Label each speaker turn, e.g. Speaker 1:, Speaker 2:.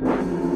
Speaker 1: you